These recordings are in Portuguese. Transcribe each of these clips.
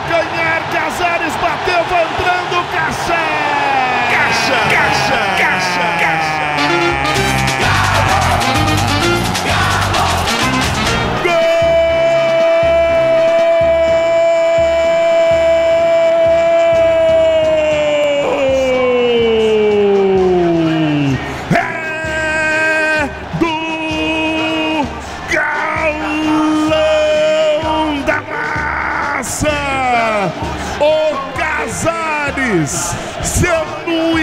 calcanhar.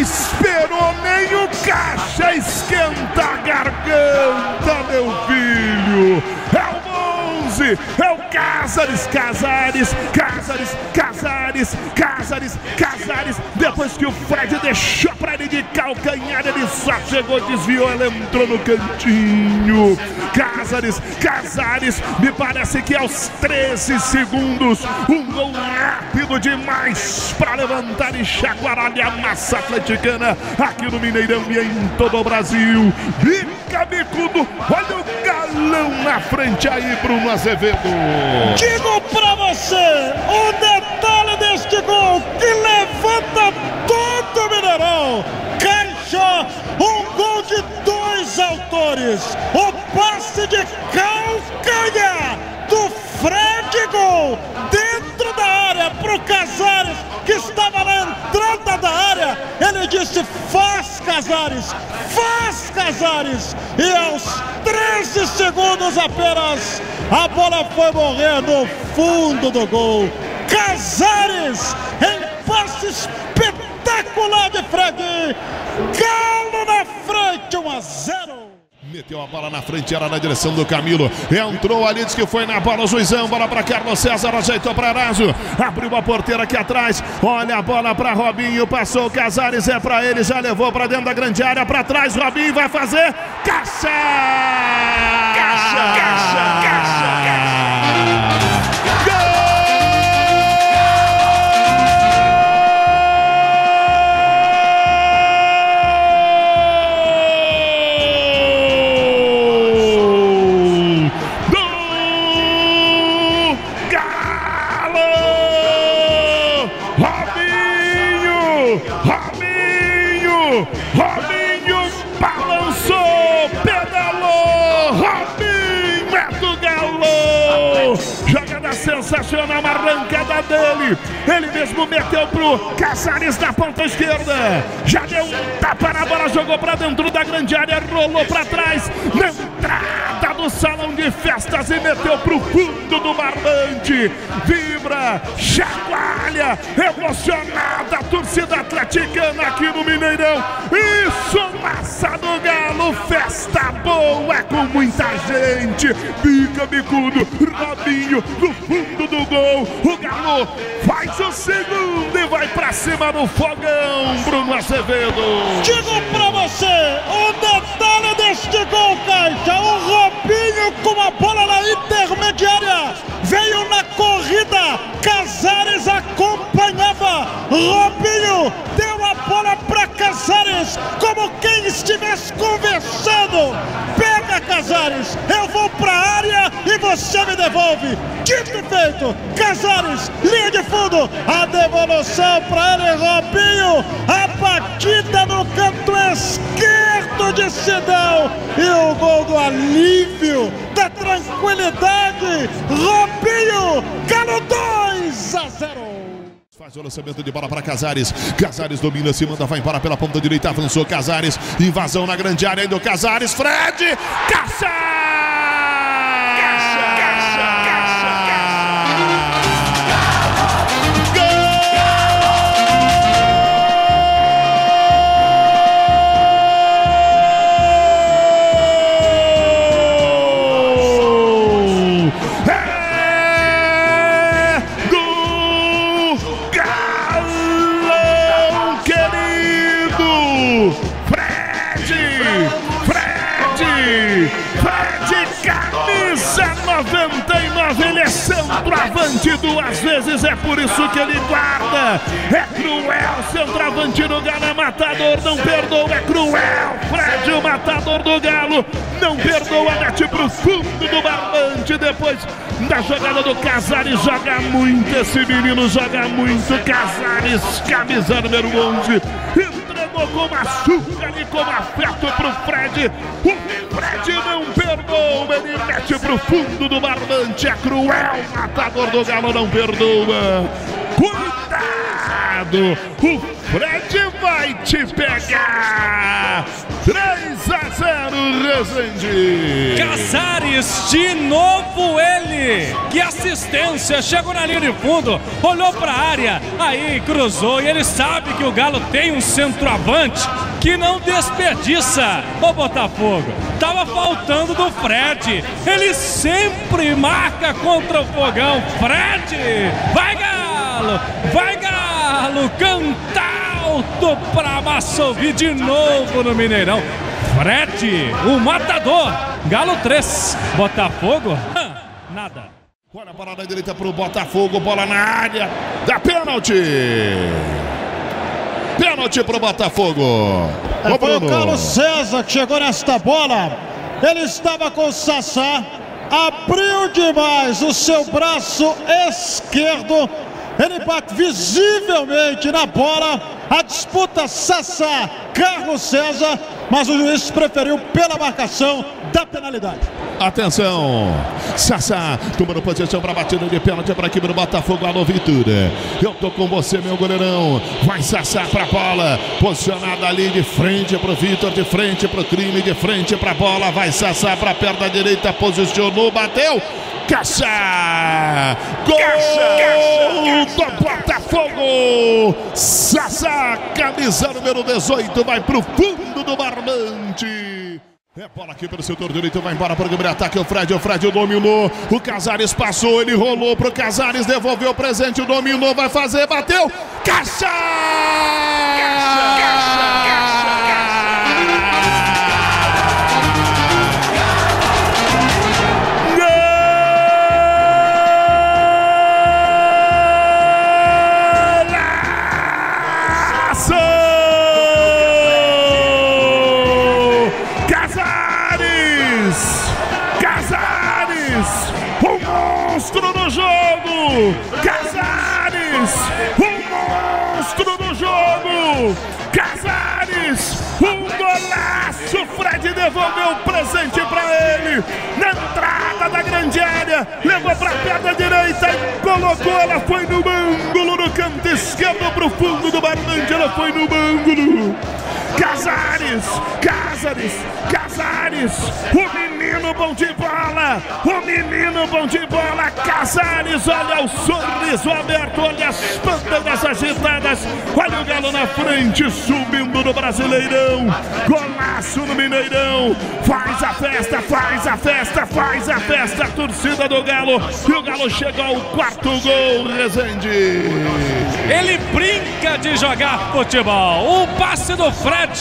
Esperou nem o caixa esquenta a garganta, meu filho! É o 11, é o Casares, Casares, Casares, Casares, Casares, Casares. Depois que o Fred deixou pra ele de calcanhar, ele só chegou, desviou, ele entrou no cantinho. Casares, Casares, me parece que aos 13 segundos, um gol rápido demais para levantar e chacoalhar a massa atleticana aqui no Mineirão e em todo o Brasil. Bica bicudo, olha o galão na frente aí, Bruno Azevedo. Digo pra você, o detalhe deste gol que levanta todo o Mineirão. Caixa, um gol de dois autores. O passe de calcanhar do Fred Gol dentro da área pro Casares que estava na entrada da área. Ele disse: Casares, faz Casares. E aos 13 segundos apenas, a bola foi morrer no fundo do gol. Casares em passe espetacular de Fred. Galo na frente, 1 a 0. Meteu a bola na frente, era na direção do Camilo. Entrou ali, disse que foi na bola. Juizão, bola para Carlos César, ajeitou para Arazo. Abriu a porteira aqui atrás. Olha a bola para Robinho. Passou o Casares, é para ele. Já levou para dentro da grande área. Para trás, Robinho vai fazer. Caixa! Caixa, caixa, caixa, sensacional, uma arrancada dele. Ele mesmo meteu pro Casares na ponta esquerda. Já deu um tapa na bola, jogou pra dentro da grande área, rolou pra trás. Na entrada do salão de festas e meteu pro fundo do barbante. Vibra, chacoalha, emocionada a torcida atleticana aqui no Mineirão. Isso, massa do Galo, festa boa com muita gente. Bica bicudo, Robinho no fundo do gol. O Galo faz o segundo e vai pra cima do fogão, Bruno Azevedo. Digo pra você, o detalhe deste gol, Caixa, o Robinho com a bola na intermediária, veio na corrida, Casares acompanhava, Robinho deu a bola pra Casares, como quem estivesse conversando, pega Casares, eu vou pra área e você me devolve, dito e feito, Casares, linha de fundo, a devolução pra ele, Robinho, a Sidão e o gol do alívio, da tranquilidade, Robinho, Galo 2 a 0. Faz o lançamento de bola para Casares. Casares domina, se manda, vai embora pela ponta direita. Avançou Casares. Invasão na grande área do Casares. Fred! Caixa! Duas vezes, é por isso que ele guarda. É cruel, centroavante do Galo é matador, não perdoa, é cruel. Fred, o matador do Galo, não perdoa, mete pro fundo do barbante depois da jogada do Casares. Joga muito esse menino, joga muito. Casares, camisa número 11 entregou com açúcar e com afeto pro Fred. O Fred ele mete pro fundo do barbante. É cruel, matador do Galo não perdoa. Cuidado, o Fred vai te pegar. 3 a 0 Resende. Casares, de novo ele. Que assistência, chegou na linha de fundo, olhou para a área, aí cruzou e ele sabe que o Galo tem um centroavante que não desperdiça. O Botafogo, tava faltando do Fred. Ele sempre marca contra o fogão. Fred, vai Galo, vai Galo, canta alto para Massovi de novo no Mineirão. Fred, o matador. Galo 3, Botafogo, nada. Olha a bola na direita pro Botafogo, bola na área, dá pênalti. Pênalti pro Botafogo. É, foi o Carlos César que chegou nesta bola. Ele estava com o Sassá, abriu demais o seu braço esquerdo. Ele bate visivelmente na bola. A disputa Sassá, Carlos César, mas o juiz preferiu pela marcação da penalidade. Atenção, Sassá tomando posição para batida de pênalti para aqui do Botafogo. Alô, Vitor. Eu tô com você, meu goleirão. Vai Sassá para a bola, posicionada ali de frente para o Vitor, de frente para o crime, de frente para a bola. Vai Sassá para a perna direita, posicionou, bateu. Caixa! Gol caixa, do Botafogo! Sassá, camisa número 18, vai pro fundo do barbante. É bola aqui pelo setor direito, vai embora para o grande ataque. O Fred, o Fred dominou. O Casares passou, ele rolou pro Casares, devolveu o presente, dominou, vai fazer, bateu. Caixa! Casares, o monstro do jogo! Casares, um golaço! Fred devolveu o presente para ele na entrada da grande área, levou para a perna direita e colocou. Ela foi no ângulo Casares, olha o sorriso aberto, olha as pantanas agitadas, olha o Galo na frente, subindo no Brasileirão, golaço no Mineirão, faz a festa, faz a festa, faz a festa, a torcida do Galo, e o Galo chega ao quarto gol, Rezende. Ele brinca de jogar futebol, o passe do Fred,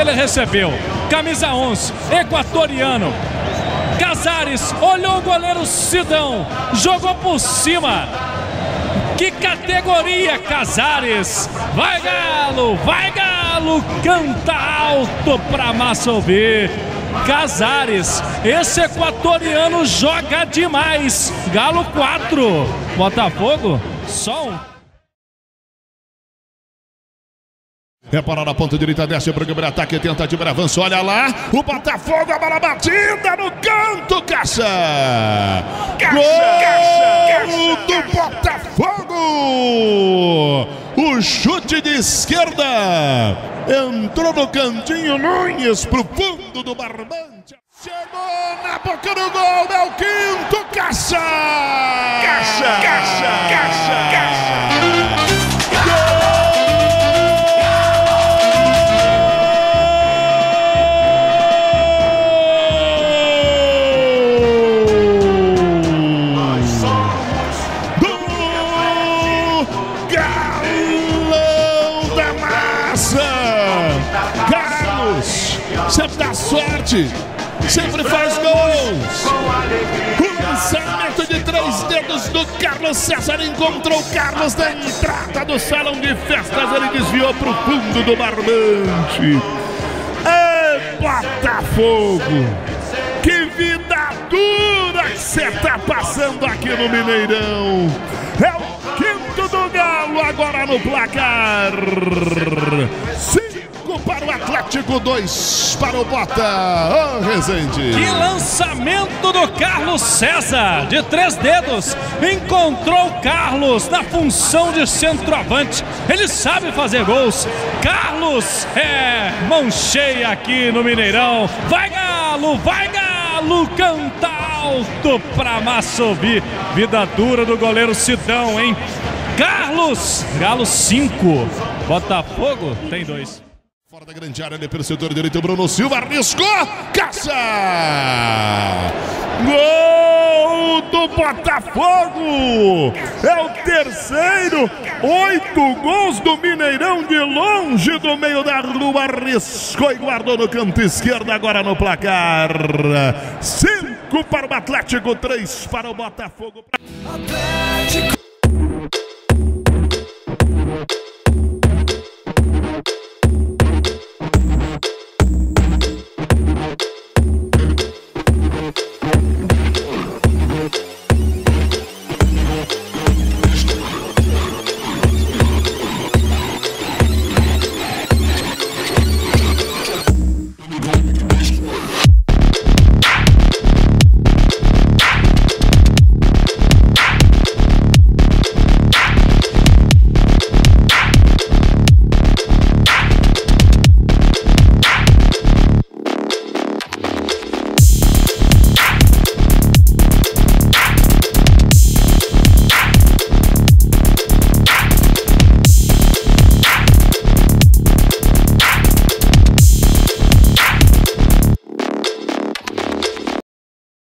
ele recebeu, camisa 11, equatoriano, Casares olhou o goleiro Sidão, jogou por cima. Que categoria, Casares! Vai Galo, vai Galo! Canta alto pra massa ouvir. Casares, esse equatoriano joga demais. Galo 4, Botafogo só um. É para na ponta direita, desce para o primeiro ataque, tentativa de avanço, olha lá, o Botafogo, a bola batida no canto, caixa! Caixa, Gol caixa, caixa, do Botafogo! O chute de esquerda, entrou no cantinho, Nunes pro fundo do barbante. Chegou na boca do gol, é o quinto, caixa! Caixa, caixa, caixa, caixa! Sempre faz gols. O lançamento de três dedos do Carlos César encontrou Carlos na entrada do salão de festas. Ele desviou para o fundo do barbante. É Botafogo! Que vida dura que você tá passando aqui no Mineirão! É o quinto do Galo agora no placar! Cinco para o Atlético, dois para o Bota. Oh, Rezende! Que lançamento do Carlos César! De três dedos, encontrou Carlos na função de centroavante. Ele sabe fazer gols. Carlos é mão cheia aqui no Mineirão. Vai Galo, vai Galo, canta alto pra Massobi. Vida dura do goleiro Sidão, hein? Carlos, Galo 5, Botafogo tem dois. Fora da grande área, ali pelo setor direito, Bruno Silva arriscou, caça! Gol do Botafogo! É o terceiro, oito gols do Mineirão de longe do meio da rua, arriscou e guardou no canto esquerdo, agora no placar. Cinco para o Atlético, três para o Botafogo. Atlético.